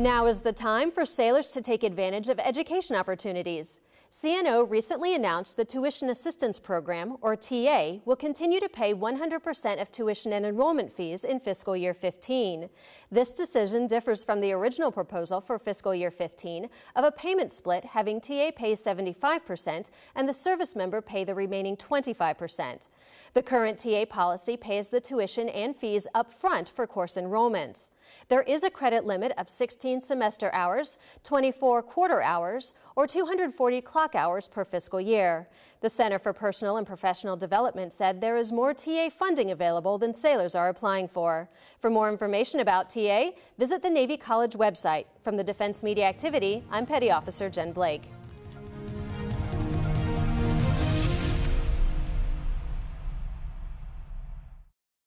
Now is the time for sailors to take advantage of education opportunities. CNO recently announced the Tuition Assistance Program, or TA, will continue to pay 100% of tuition and enrollment fees in fiscal year 15. This decision differs from the original proposal for fiscal year 15 of a payment split having TA pay 75% and the service member pay the remaining 25%. The current TA policy pays the tuition and fees up front for course enrollments. There is a credit limit of 16 semester hours, 24 quarter hours, or 240 clock hours per fiscal year. The Center for Personal and Professional Development said there is more TA funding available than sailors are applying for. For more information about TA, visit the Navy College website. From the Defense Media Activity, I'm Petty Officer Jen Blake.